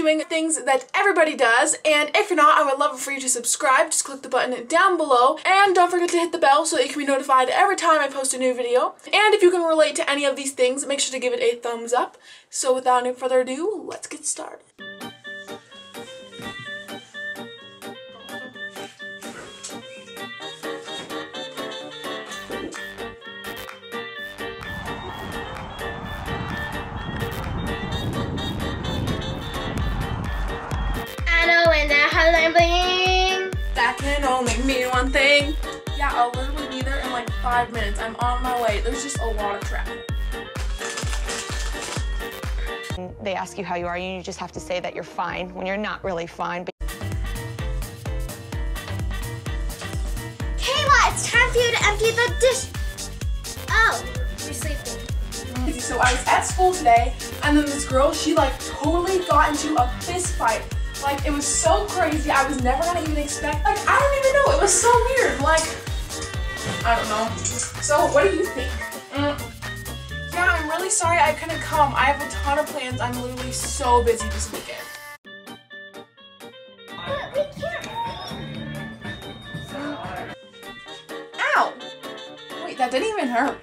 doing things that everybody does, and if you're not, I would love for you to subscribe. Just click the button down below, and don't forget to hit the bell so that you can be notified every time I post a new video. And if you can relate to any of these things, make sure to give it a thumbs up. So without any further ado, let's get started. Only mean one thing. Yeah, I'll literally be there in like five minutes. I'm on my way. There's just a lot of traffic. They ask you how you are, and you just have to say that you're fine when you're not really fine. But Kayla, it's time for you to empty the dish. Oh, you're sleeping. So I was at school today, and then this girl, she like totally got into a fist fight. Like it was so crazy. I was never gonna even expect. Like I don't even know. It was so weird. Like I don't know. So what do you think? Mm. Yeah, I'm really sorry I couldn't come. I have a ton of plans. I'm literally so busy this weekend. But we can't. Ow! Wait, that didn't even hurt.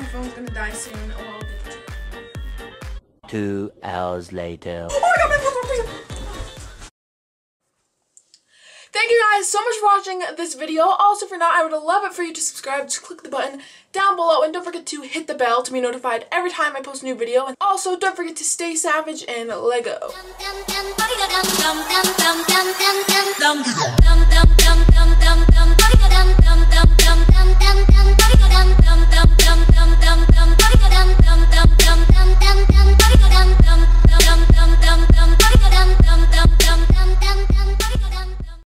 My phone's gonna die soon. Oh, I'll get the charger. Two hours later. Oh my god, my phone's working! Thank you guys so much for watching this video. Also, if you're not, I would love it for you to subscribe. Just click the button down below and don't forget to hit the bell to be notified every time I post a new video. And also, don't forget to stay savage and Lego.